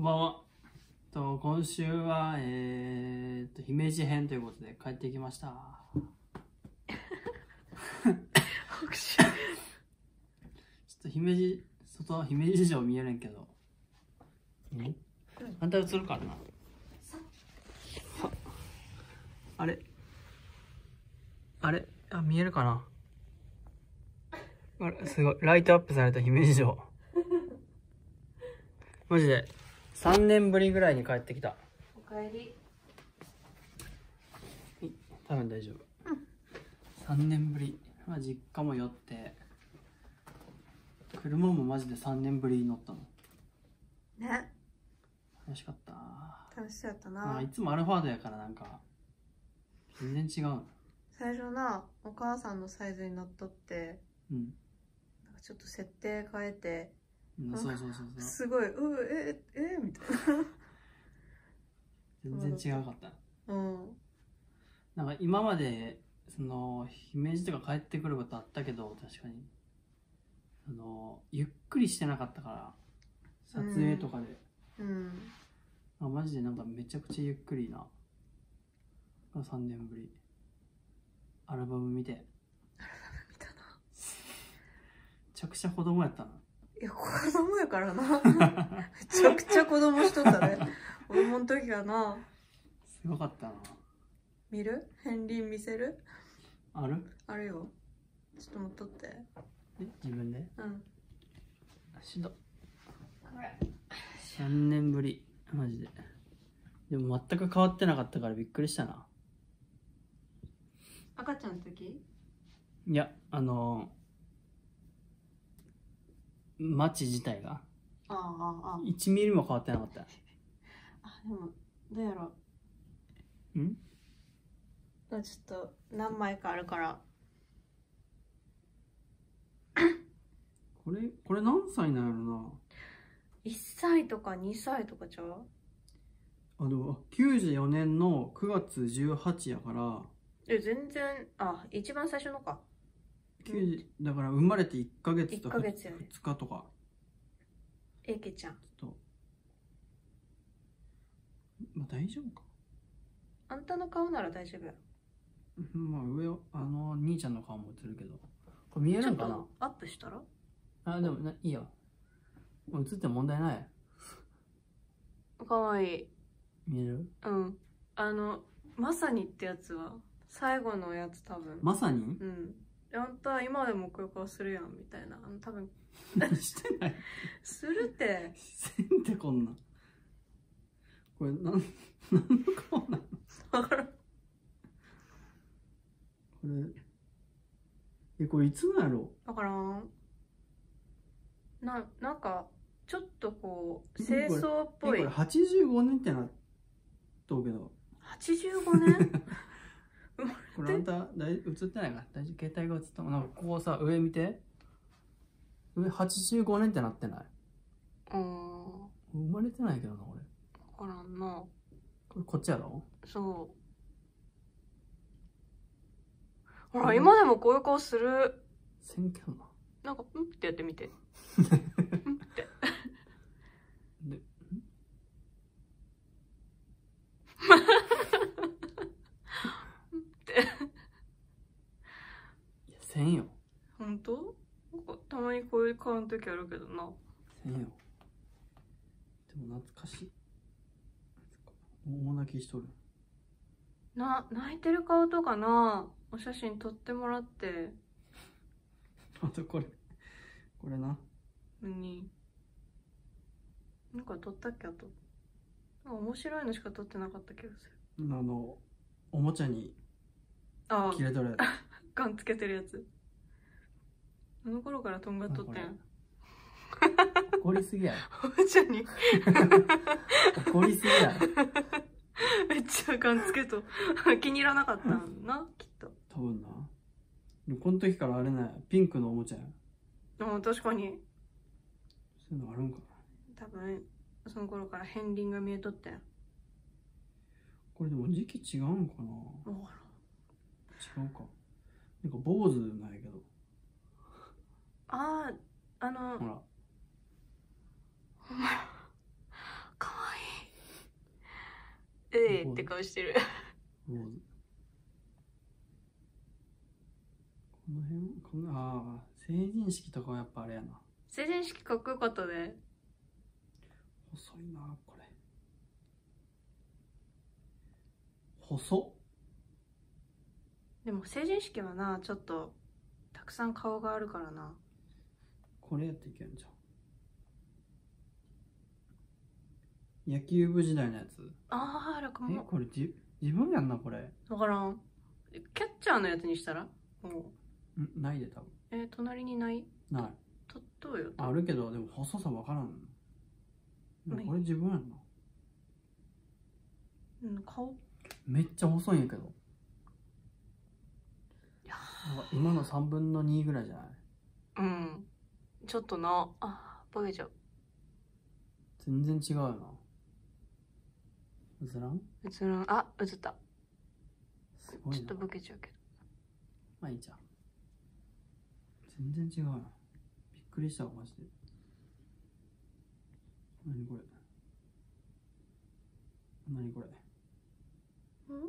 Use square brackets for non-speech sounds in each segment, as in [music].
こんばんは。と今週は、えー、と姫路編ということで帰ってきました。拍 [laughs] 手ちょっと姫路、外は姫路城見えるんけど。えあんた映るかなはあれ？あれ？あ、見えるかな？あれ？すごい。ライトアップされた姫路城。マジで、3年ぶりぐらいに帰ってきた。おかえり多分大丈夫、3年ぶり、まあ、実家も寄って。車もマジで3年ぶりに乗ったのね。楽しかった。楽しそうやったな、まあいつもアルファードやからなんか全然違う。最初なお母さんのサイズにのっとってうん。なんかちょっと設定変えてうんそうそうそうそう。すごい。うええみたい [laughs] 全然違うかった。なうん。なんか今までその姫路とか帰ってくることあったけど確かに。あのゆっくりしてなかったから撮影とかで、うん。あマジでなんかめちゃくちゃゆっくりな。3年ぶり。アルバム見て。め見たな。[laughs] ちゃくちゃ子供やったないや子供やからな。めちゃくちゃ子供しとったね。[laughs] 子供の時はな。すごかったな。見る？片鱗見せる？ある？あるよ。ちょっと持っとって。え？自分で？うん。しどこれ3年ぶり。マジで。でも全く変わってなかったからびっくりしたな。赤ちゃんの時？いやあの街自体が。ああああ1ミリも変わってなかった。[laughs] あでもどうやろん？うちょっと何枚かあるから。これこれ何歳なんやろな？1歳とか2歳とかちゃう？あでも94年の9月18やから。え全然あ一番最初のか90だから生まれて1ヶ月と1ヶ月やね。2日とか。えけちゃん。と。まあ大丈夫か。あんたの顔なら大丈夫や。うんまあ上をあの兄ちゃんの顔も映るけど。これ見えるんかな？とアップしたら？あでもないいよ。映っても問題ない。かわい。い見える？うん。あのまさにってやつは？最後のやつ多分。まさにうんあんた今でもこういう顔するやんみたいな。あの多分 [laughs] してない。するって。せんってこんな。んこれなんなんの顔なの？だからこれえこれいつのやろだからん。ななんかちょっとこう清掃っえこれぽい85年ってなっとうけど。85年？これあんた大映ってないか大丈夫？携帯が映ったなんかここさ上見て。上85年ってなってない？うん。生まれてないけどな俺分からんな。これこっちやろ？そう。ほら今でもこういう顔する。せんけどな。なんかうん？ってやってみて [laughs] でんっていやせんよ本当なんかたまにこういう顔の時あるけどな。せんよ。でも懐かしい。大泣きしとる。な泣いてる顔とかな。お写真撮ってもらって。あとこれ。これな。何？なんか撮ったっけあと。面白いのしか撮ってなかった気がする。あのおもちゃにあ切れとるや [laughs] ガンつけてるやつ。あの頃からとんがっとってん。つ怒りすぎやおもちゃに。怒りすぎやめっちゃガンつけと。気に入らなかったんなきっと。多分な。この時からあれねピンクのおもちゃや。あ確かに。そういうのあるんかな。多分その頃から片鱗が見えとってん。これでも時期違うんかな。違うか。なんか坊主なんやけど。あああのほらかえって顔してる。この辺このああ成人式とかはやっぱあれやな成人式かっこよかったね。細いなこれ細でも成人式はな、ちょっと、たくさん顔があるからな。これやっていけるんじゃん野球部時代のやつあー、楽えも。これじ自分やんなこれわからん。キャッチャーのやつにしたら？もう。んないで多分えー隣にない？ないと、どうよ？あるけどでも細さ分からんでもこれ自分やんなうん、顔？めっちゃ細いんやけどいやなんか今の3分の2ぐらいじゃない？うん。ちょっとな、あー、ボケちゃう。全然違うよな映らん？映らん、あ、映った。すごいな。ちょっとボケちゃうけど。まあいいじゃん。全然違うな。びっくりしたわマジで。何これ？何これ？ん？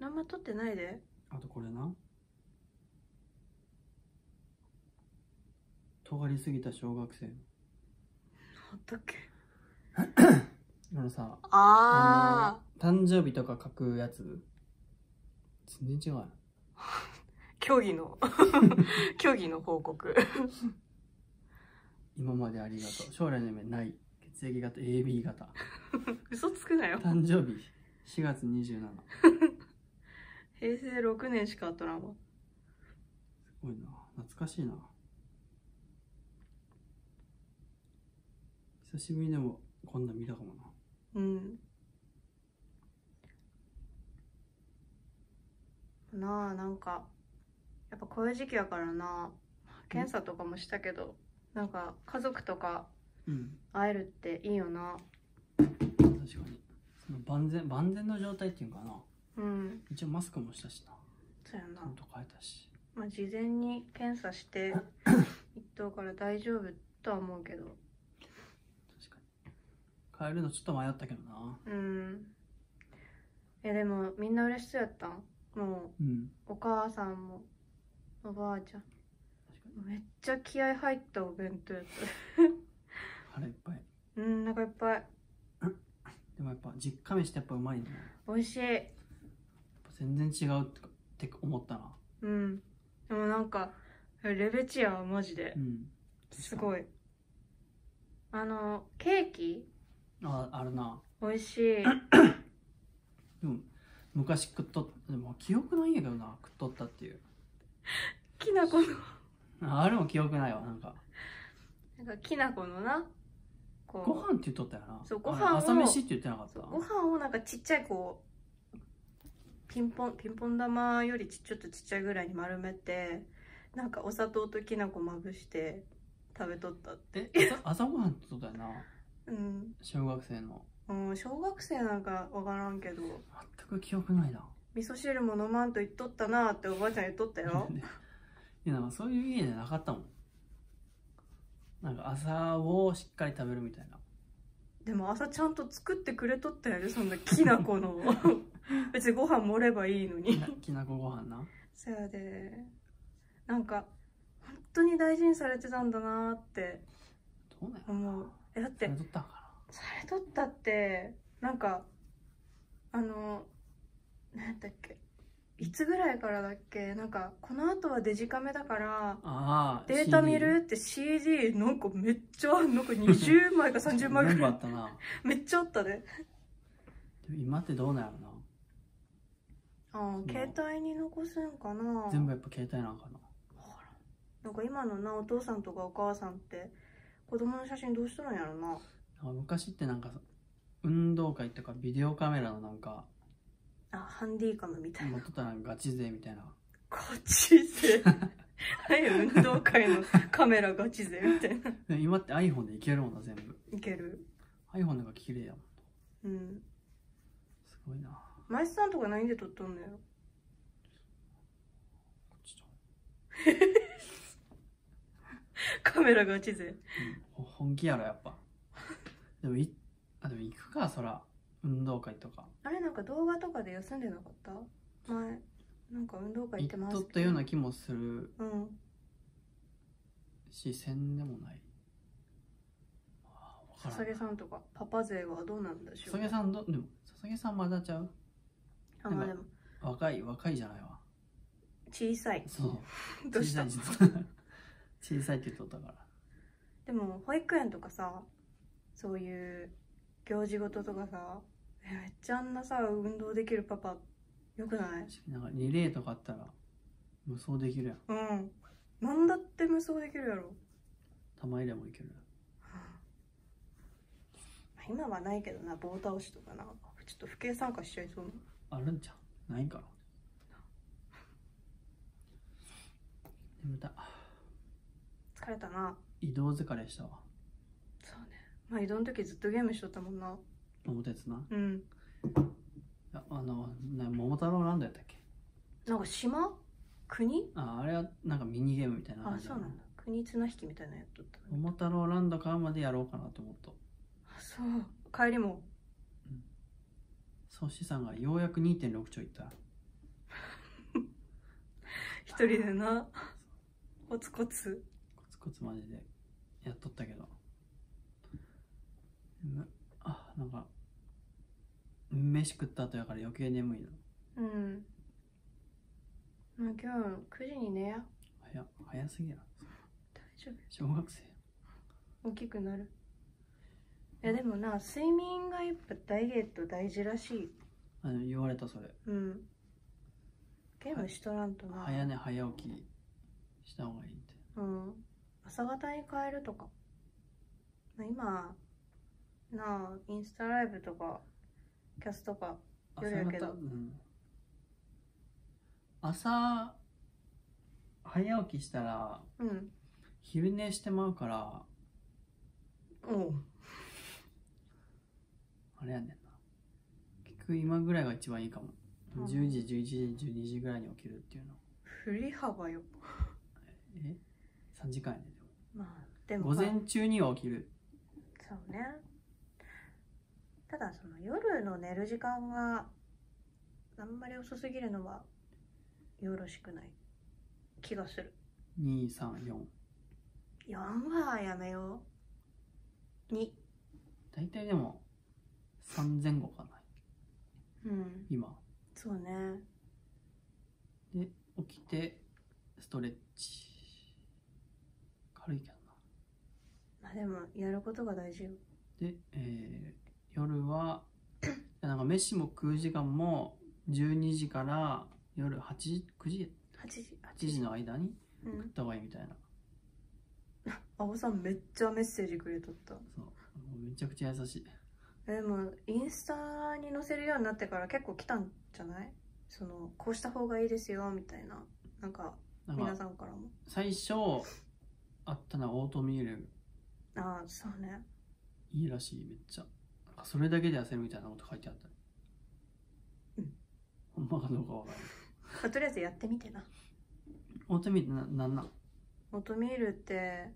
何も撮ってないで。あとこれな。尖りすぎた小学生の。あったっけ [laughs] あのさああの誕生日とか書くやつ。全然違う競技 [laughs] の、[laughs] 競技の報告。[laughs] 今までありがとう。将来の夢ない。血液型。AB 型。嘘つくなよ。誕生日。4月27平成6年しかあったらんわ。すごいな。懐かしいな。久しぶりにでもこんなん見たかもなうん。なあ、なんか、やっぱこういう時期やからな、検査とかもしたけど、なんか家族とかうん会えるっていいよな。確かにその万全万全の状態っていうかなうん。一応マスクもしたしなそうやなちゃん。と変えたしまあ、事前に検査して、[laughs] 一等から大丈夫とは思うけど。変えるのちょっと迷ったけどなうん。え、でもみんな嬉しそうやったんもうんう、お母さんも、おばあちゃん。めっちゃ気合入ったお弁当やっ腹いっぱいた。うん、なんかいっぱい。でもやっぱ実家飯ってやっぱうまいね美味しい。ぱ全然違うって思ったなうん。でもなんか、レベチやわ、マジでう。んすごい。あの、ケーキああるな。美味しい。[coughs] でも昔食っとっでも記憶ないんやけどな食っとったっていう。きなこの、あ [laughs] あれも記憶ないわなんか。なんかきなこのな。ご飯って言っとったよな。そうご飯を。朝飯って言ってなかった？ご飯をなんかちっちゃいこうピンポンピンポン玉よりちちょっとちっちゃいぐらいに丸めてなんかお砂糖ときな粉まぶして食べとったって。朝ごはんって言っとったよなうん、小学生の。うん、小学生なんかわからんけど。全く記憶ないな。味噌汁も飲まんと言っとったなっておばあちゃん言っとったよ。[laughs] いやなんかそういう家じゃなかったもん。なんか朝をしっかり食べるみたいな。でも朝ちゃんと作ってくれとったよねそんなきな粉の。[laughs] 別にご飯盛ればいいのに。きなきなこご飯な。そやで。なんか本当に大事にされてたんだなってどうな。思うえだってされとったんかされとったってなんかあの何やっけ？いつぐらいからだっけ？なんかこの後はデジカメだからデータ見る？って CD なんかめっちゃなんか20枚か30枚ぐらいあったな。[laughs] めっちゃあったで。でも今ってどうなんやろなああ携帯に残すんかな？全部やっぱ携帯なんかな？なんか今のなお父さんとかお母さんって子供の写真どうしとるんやろな。なんか昔ってなんかさ運動会とかビデオカメラのなんかあハンディカムみたいな。持っとったらガチ勢みたいな。ガチ勢。[laughs] はい運動会のカメラガチ勢みたいな。でも今って iPhone でいけるもんな全部。いける？iPhone の方が綺麗やもん。うん。すごいな。マイスさんとか何で撮っとんのよ？こっちと、[laughs] カメラガチ勢本気やろやっぱ。[laughs] でもいあでも行くかそら。運動会とか。あれなんか動画とかで休んでなかった？前なんか運動会行ってます行っとったような気もする。うん。しせんでもない。あーわからんささげさんとかパパ勢はどうなんでしょう？ささげさんどでもささげさんまだちゃう？であまあでも若い若いじゃないわ。小さい。そう。[laughs] どうした？小さい [laughs] 小さいって言っとったからでも保育園とかさそういう行事事とかさえめっちゃあんなさ運動できるパパよくない？なんかリレーとかあったら無双できるやん。うん。なんだって無双できるやろ。玉入れもいける今はないけどな棒倒しとかな。ちょっと不敬参加しちゃいそうな。あるんじゃんないから。眠た。疲れたな移動疲れしたわ。そうね。まあ移動の時ずっとゲームしとったもんな。桃鉄な。うん。あのな桃太郎ランドやったっけ？なんか島？国？ああれはなんかミニゲームみたいなあそうなんだ。国綱引きみたいなのやっとった桃太郎ランド買うまでやろうかなと思っとあそう。帰りも。そう資産がようやく2.6兆いった。[laughs] 一人でな。コツコツコツコツマジでやっとったけど。むあなんか飯食った後やから余計眠いのうん。まあ今日9時に寝や早早すぎやろ。大丈夫。小学生。大きくなる。いやでもな睡眠がやっぱダイエット大事らしい。あの言われたそれ。うん。ゲームしとらんとな、早寝早起きした方がいいって。うん朝方に変えるとか。まあ今なあインスタライブとかキャスとか朝夜やけど。方うん。朝早起きしたらうん。昼寝してまうから。おう。[laughs] あれやねんな。結局今ぐらいが一番いいかも。うん10時11時12時ぐらいに起きるっていうの。振り幅よ。[laughs] え？3時間やねまあででもも午前中には起きる。そうね。ただその夜の寝る時間があんまり遅すぎるのはよろしくない気がする。234 4はやめよう。2大体でも3前後かな。うん。今。そうね。で起きてストレッチ軽いけどな。まあでもやることが大事よ。で、えー夜は [coughs] なんか飯も食う時間も12時から夜8時9時？8時8時。の間にうん。食った方がいいみたいな。[laughs] あおさんめっちゃメッセージくれとった。そう。めちゃくちゃ優しい。えでもインスタに載せるようになってから結構来たんじゃない？そのこうした方がいいですよみたいな。なんか皆かさんからも。最初あったのはオートミール。ああそうね。いいらしいめっちゃ。なんかそれだけで痩せるみたいなこと書いてあった。うん。ほんまかどうかわからないまあとりあえずやってみてな。オートミールななんなん？オートミールって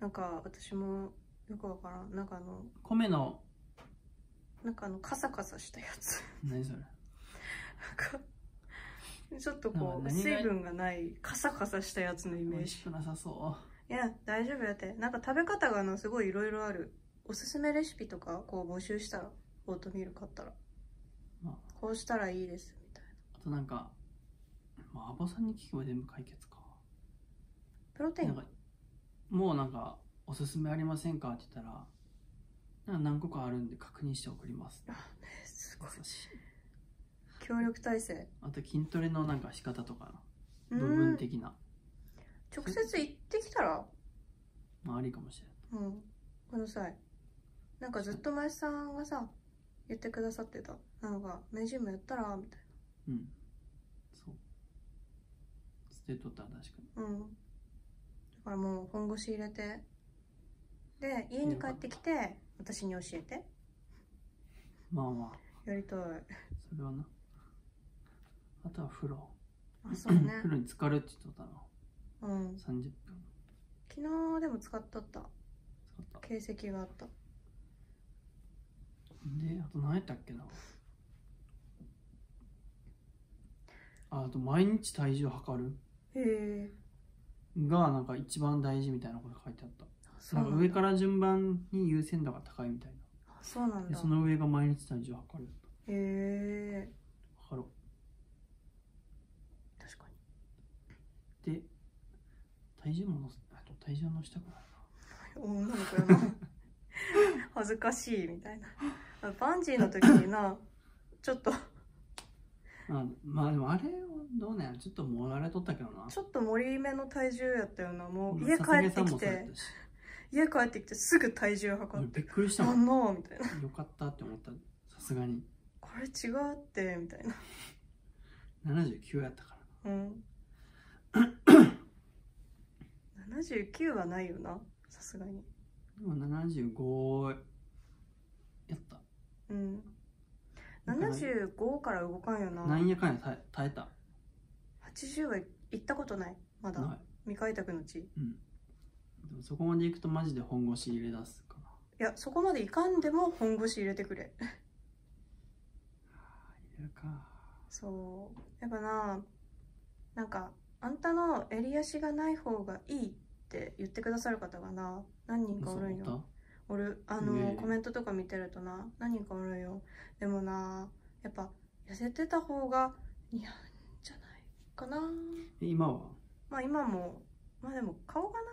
なんか私もよくわからん。なんかあの米の？なんかあのカサカサしたやつ。何それ？なんかちょっとこう水分がないカサカサしたやつのイメ美ージ。味しくなさそいや大丈夫やって。なんか食べ方があのすごいいろいろある。おすすめレシピとかこう募集したらオートミール買ったら。うまあ。こうしたらいいですみたいな。あとなんかまあアボさんに聞けば全部解決か。プロテイン。もうなんかおすすめありませんかって言ったらなんか何個かあるんで確認して送ります。あねすごい。協力体制。あと筋トレのなんか仕方とかう部分ん的な直接行ってきたら？まあありかもしれないうん。この際なんかずっと前さんがさ言ってくださってた。なんかメジムやったらみたいうん。そう。捨てとったら確かに。なうん。だからもう本腰入れて。で家に帰ってきて私に教えて。まあまあ。やりたい。それはな。あとは風呂。あそうね。[clears throat] 風呂に浸かるって言っとったなうん。30分。昨日でも使っとった。使った。形跡があった。であと何やったっけな。ああと毎日体重測る。へえ。がなんか一番大事みたいなこと書いてあった。なんか上から順番に優先度が高いみたいあそうなんだ。その上が毎日体重測る。へえ。測ろ確かうで体重ものせあと体重は乗せたくな。いに女の子やな。恥ずかしいみたいな。あバンジーの時になちょっと。なあまあでもあれはどうねんちょっと盛られとったけどな。ちょっと盛り目の体重やったよなもう。うん家帰ってきて。家帰ってきてすぐ体重測俺ってびっくりしたなもん。んのみたいな。よかったって思ったさすがに。これ違うってみたいな。[laughs] 79やったからうん79はないよなさすがに。でも75やった。うん。75から動かんよな。なんやかんや耐え耐えた。80は行ったことない。まだ。ない。未開拓の地。いうん。でもそこまで行くとマジで本腰入れ出すかな。やそこまでいかんでも本腰入れてくれ。入れるか。そう。やっぱななんかあんたの襟足がない方がいいって言ってくださる方がな何人かおるんよ。おる。あの、ねえコメントとか見てるとな何人かおるんよ。でもなやっぱ痩せてた方が似合うんじゃないかな。え今は？まあ今もまあでも顔がな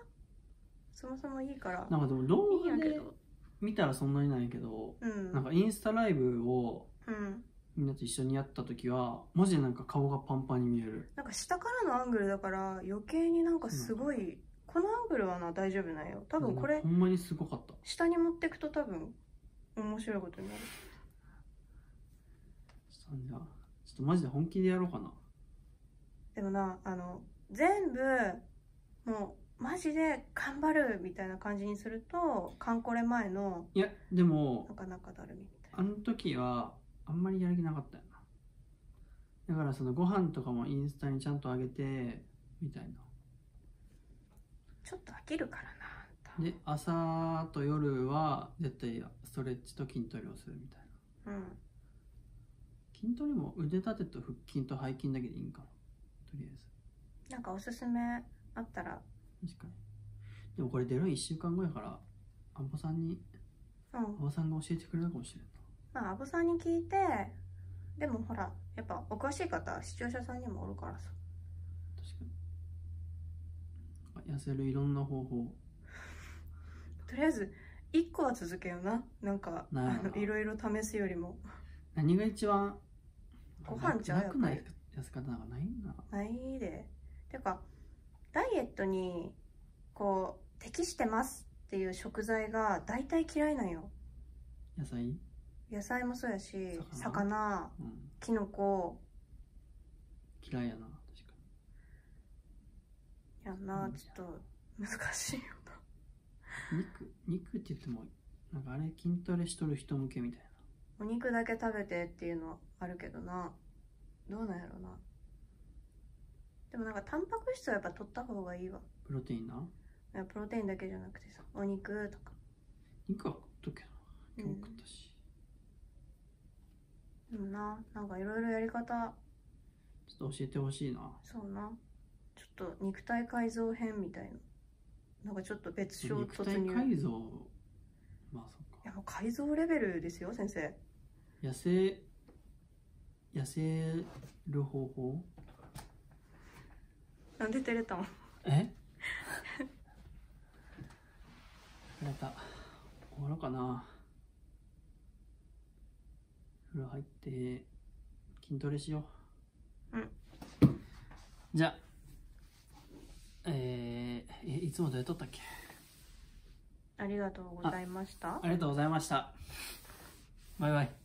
そもそもいいから。なんかでも動画でけど。見たらそんなにないけどうん。なんかインスタライブをうん。みんなと一緒にやった時はマジでなんか顔がパンパンに見える。なんか下からのアングルだから余計になんかすごい、このアングルはな大丈夫なんよ。多分これほんまにすごかった。下に持ってくと多分面白いことになる。じゃあちょっとマジで本気でやろうかな。でもなあの全部もうマジで頑張るみたいな感じにするとカンコレ前のいやでもなかなかだるみみたいあの時はあんまりやる気なかったよな。だからそのご飯とかもインスタにちゃんと上げてみたいなちょっと飽きるからなで朝と夜は絶対ストレッチと筋トレをするみたいな。うん筋トレも腕立てと腹筋と背筋だけでいいんかなとりあえなんかおすすめあったら。ず確かに。でもこれ出る1週間後やからアンボさんにうん。アンボさんが教えてくれるかもしれんな。まあアボさんに聞いてでもほらやっぱお詳しい方視聴者さんにもおるからさ確かに痩せるいろんな方法。とりあえず1個は続けような。なんかあのいろいろ試すよりも。何が一番ご飯じゃなやっぱ痩せ方なんかないんだないで。てかダイエットにこう適してますっていう食材が大体嫌いなんよ。野菜？野菜もそうやし魚？魚うん。きのこ嫌いやなやんなうん。ちょっと難しいよな。に肉肉って言ってもなんかあれ筋トレしとる人向けみたいな。お肉だけ食べてっていうのあるけどな。どうなんやろな。でもなんかタンパク質はやっぱ取った方がいいわ。プロテインな？いやプロテインだけじゃなくてさお肉とか。肉は食っとくけどな。今日食ったし、でもななんかいろいろやり方。ちょっと教えてほしいな。そうなと肉体改造編みたいななんかちょっと別章肉体突入。い改造？まあそっか。やもう改造レベルですよ先生。痩せ痩せる方法？なんで照れたん？え？[laughs] 疲れた。終わろうかな。風呂入って筋トレしよう。うん。じゃあえー、えいつもどうやっとったっけ？ありがとうございました。ありがとうございました。バイバイ